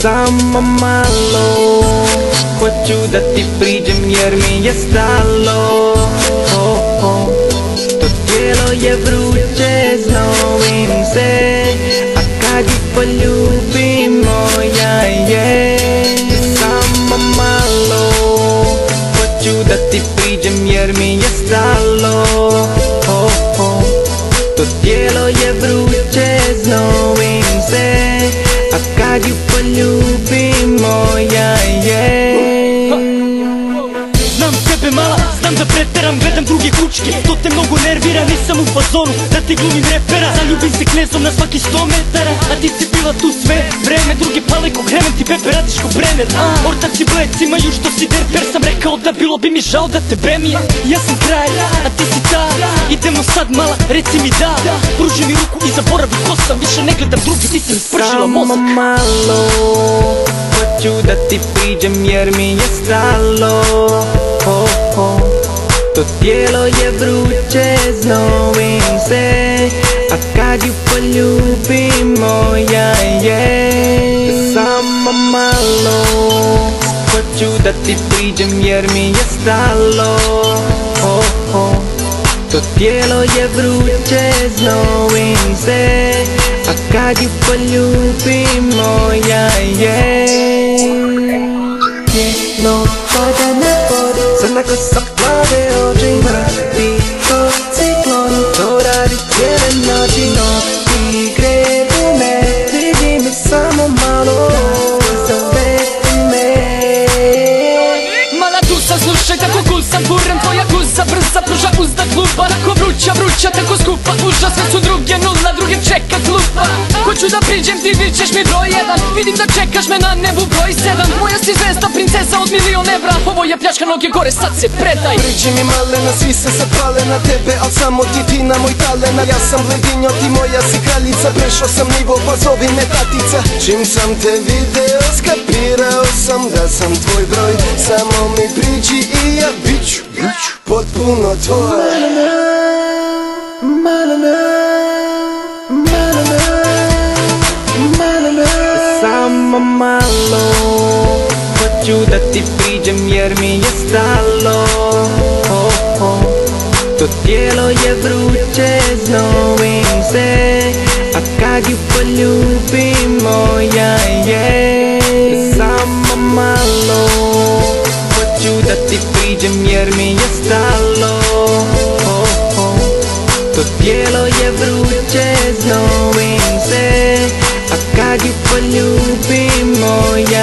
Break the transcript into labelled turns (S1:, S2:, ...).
S1: Samo malo Hoću da ti priđem jer mi je stalo. To tijelo je vruće, znovim se A kad ju poljubim moja je poljubim moja je.
S2: Znam tebe mala, znam da preteram, gledam druge kučke To te mnogo nervira, nisam u fazonu Da ti glumim repera, zaljubim se knezom na svaki sto metara A ti si bila tu sve vreme, druge pale ko kremen Ti bebe ko brener Ortaci blec imaju što si derper Sam rekao da bilo bi mi žao da te bemije Ja sam kraj, a ti si ta. Idemo sad mala, reci mi da. Pruži mi ruku i zaboravi ko sam. Više ne gledam drugi, ti si mi spržila
S1: Samo
S2: mozak.
S1: malo Hoću da ti priđem jer mi je stalo oh, oh. To tijelo je vruće, znovim se A kad ju poljubim moja je Samo malo. Hoću da ti priđem jer mi je stalo. Oh, oh. To tijelo je vruće, znovim se A kad ju poljubim moja je. Tijelo pada na vodu Crna kosa plave oči Mrti
S2: slušaj, tako cool sam Buram tvoja guza, brza, pruža uzda kluba Tako vruća, vruća, tako skupa. Užas, sve su druge nula, druge čeka klupa. Hoću da priđem, ti vičeš mi broj jedan. Vidim da čekaš me na nebu broj sedam. Moja si zvezda, princesa od milion evra. Ovo je pljačka noge gore, sad se predaj.
S3: Priđi mi malena, svi se zapale na tebe Al samo ti ti na moj talena. Ja sam ledinjo, ti moja si kraljica Prešao sam nivo, pa zovi me tatica. Čim sam te video, skapirao sam da sam tvoj broj. Samo mi priđi i ja biću, biću potpuno tvoj.
S1: Samo malo Hoću da ti priđem jer mi je stalo. Oh. To tijelo je vruće, znovim se A kad ju poljubim moja je malo Hoću da ti priđem jer mi je stalo oh, oh. To tijelo je vruće, znojim se A kad ju poljubim moja